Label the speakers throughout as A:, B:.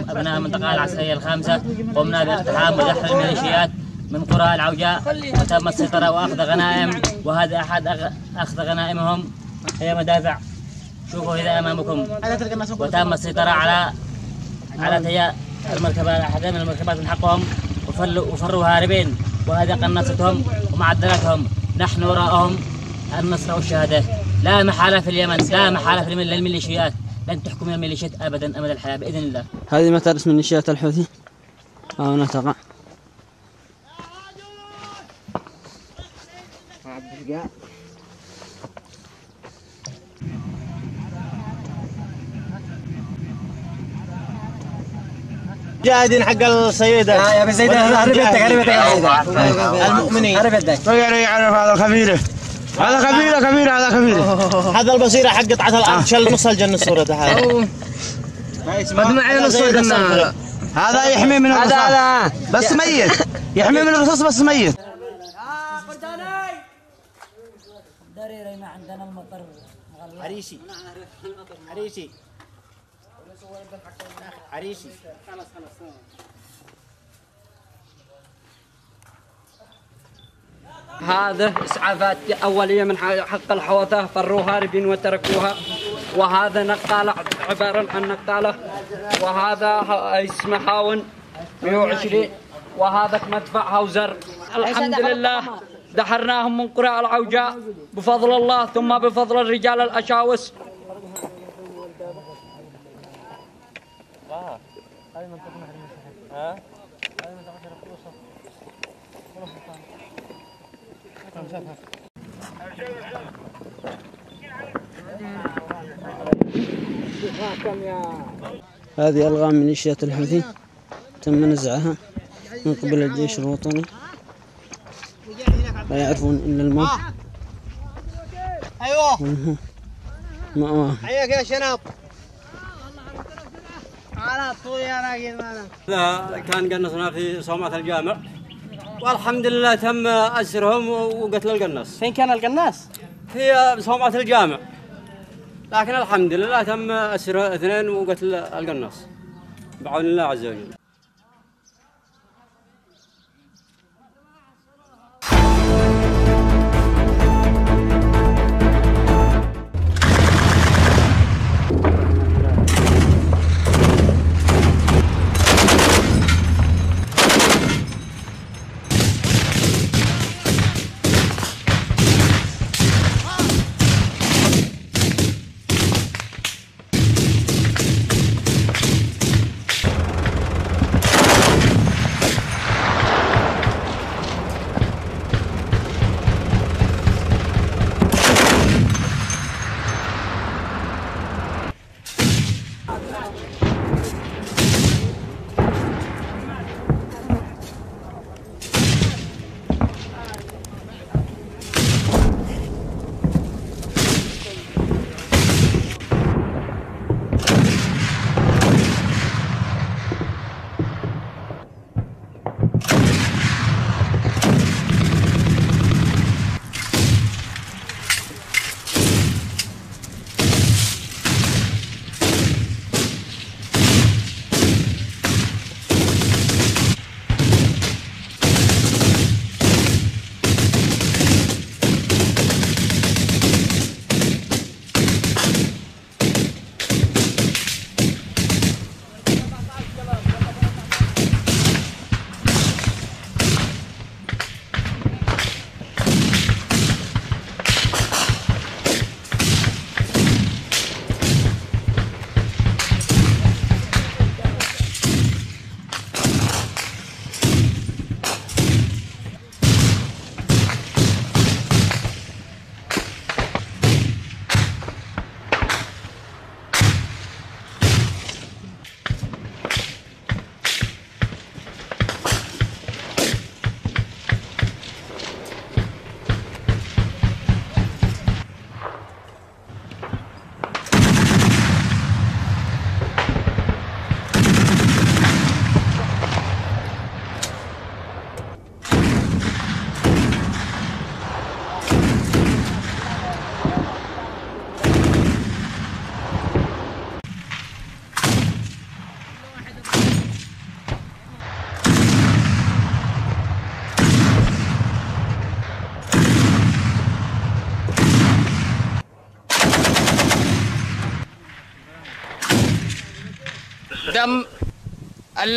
A: أبناء المنطقة العسكرية الخامسة قمنا باقتحام ودحر الميليشيات من قرى العوجاء وتم السيطرة وأخذ غنائم وهذا أحد أخ- أخذ غنائمهم. هي مدافع. شوفوا هذا أمامكم. وتم السيطرة على على هي المركبات أحدهم من المركبات من حقهم. وفروا هاربين. وهذا قناصتهم ومعدلاتهم. نحن وراءهم النصر والشهادة. لا محالة في اليمن لا محالة في اليمن للميليشيات. لن تحكم الميليشيات أبدا أمد الحياة بإذن الله.
B: هذه متارس ميليشيات الحوثي؟ ها هنا تقع.
C: جاهدين حق السيدة. يا أبي زيد هرب يدك هرب يدك المؤمنين هرب يدك
D: يعرف هذا خبيره هذا خبيره خبيره هذا خبيره
C: هذا البصيرة حق قطعة الأرض شل نص الجنة الصورة ده هذا.
D: ما معي نص. هذا يحمي من الرصاص. بس ميت. يحمي من الرصاص بس ميت.
C: عريشي عريشي عريشي
E: هذا إسعافات أولية من حق الحوثة فروا هاربين وتركوها. وهذا نقالة عبارة عن نقالة. وهذا اسمه هاون 120 وهذا مدفع هاوزر. الحمد لله. دحرناهم من قرى العوجاء بفضل الله ثم بفضل الرجال الأشاوس.
B: هذه ألغام ميليشيات الحوثي تم نزعها من قبل الجيش الوطني. لا يعرفون إلا الموت.
C: أيوه.
B: مأواهم
C: حياك يا شنب. على طول يا راجل
E: كان قنصنا في صومعة الجامع. والحمد لله تم أسرهم وقتل القناص
C: فين كان القناص؟
E: في صومعة الجامع لكن الحمد لله تم أسر اثنين وقتل القناص بعون الله عز وجل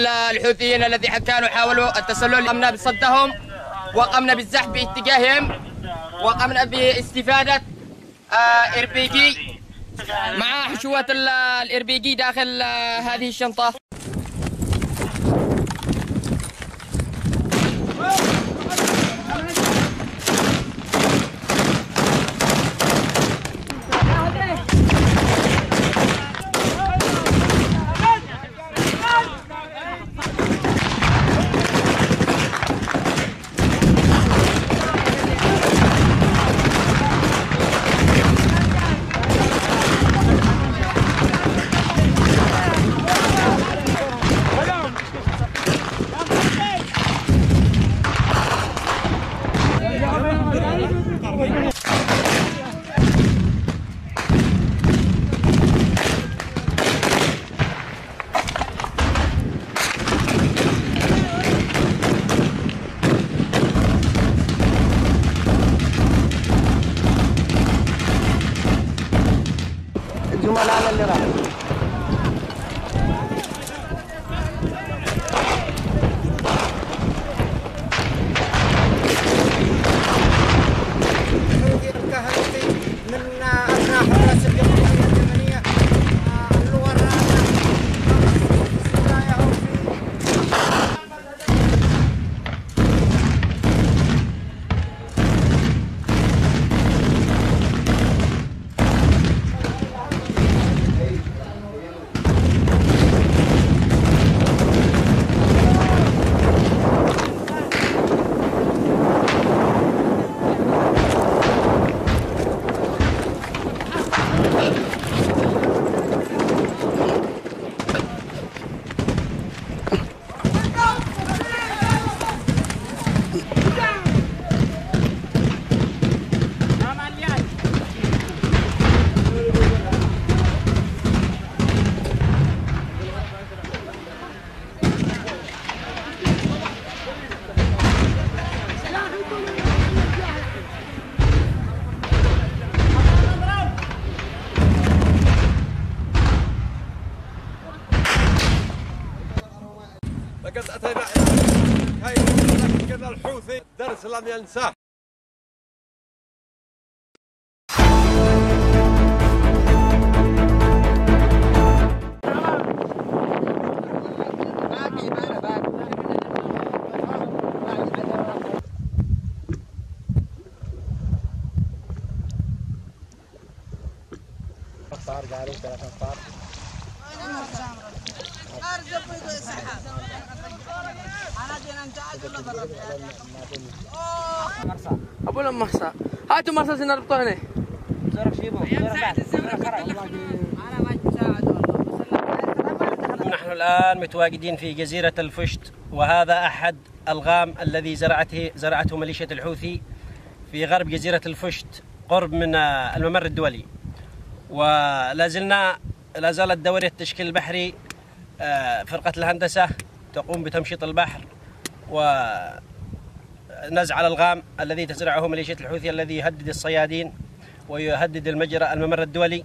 F: الحوثيين الذي كانوا حاولوا التسلل قمنا بصدهم وقمنا بالزحف باتجاههم وقمنا باستفادة آه، إربيجي مع حشوة ال- الإربيجي داخل آه، هذه الشنطة.
G: لقد إلى هاي الحوثي درس لم ينساه.
H: ابو لهم مرسى هاتوا هنا
C: نحن الآن متواجدين في جزيرة الفشت وهذا أحد الغام الذي زرعته زرعته ميليشيا الحوثي في غرب جزيرة الفشت قرب من آه، الممر الدولي. ولا زلنا لا زال الدوري التشكيل البحري فرقة الهندسة تقوم بتمشيط البحر ونزع على الغام الذي تزرعه ميليشيا الحوثي الذي يهدد الصيادين ويهدد المجرى الممر الدولي.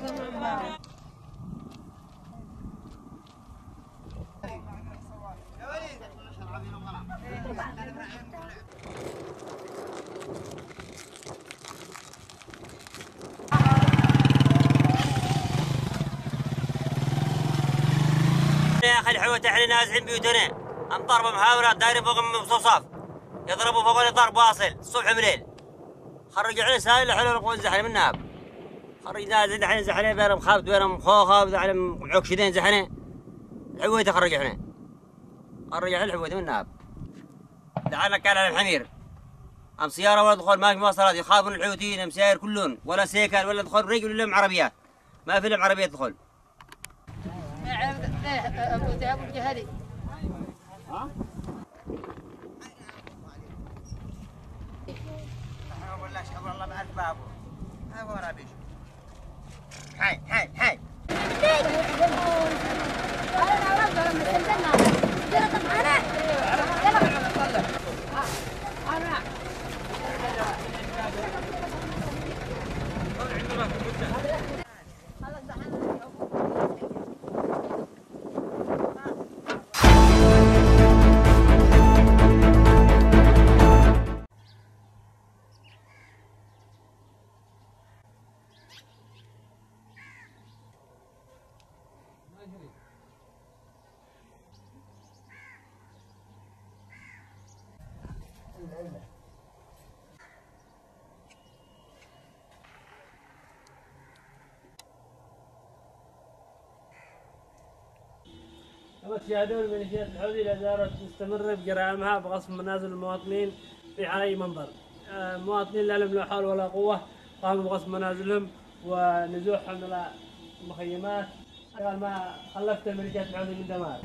A: يا أخي إحنا نازحين بيوتنا. امطار بمحاورات دايرين فوق المستوصف يضربوا فوق الإطار باصل الصبح مليل خرج عليه سائل حلو نقول زحنا من ناب خرج زاد حنا زحنا بيرم خابت بيرم خوخة زحنا عكشدين زحنا العويتة خرج حنا خرج على العويتة من النهب دعنا كان على الحمير أم سيارة ولا دخول ما في مواصلات يخافون العوتين أم سيار كلهم ولا سيكل ولا دخول رجل ولا عربيات ما في لهم عربية دخول
I: أبو تعب الجهلي
F: ها؟ والله الله بعرف بابه هذا هو رابيش
A: hai hai hai
J: تشاهدون ميليشيات الحوثي لا زالت تستمر بجرائمها بغصب منازل المواطنين في علي منبر آه، مواطنين لا لهم لا حول ولا قوة قاموا بغصب منازلهم ونزوحهم إلى المخيمات ما خلفت الميليشيات الحوثي من دمار.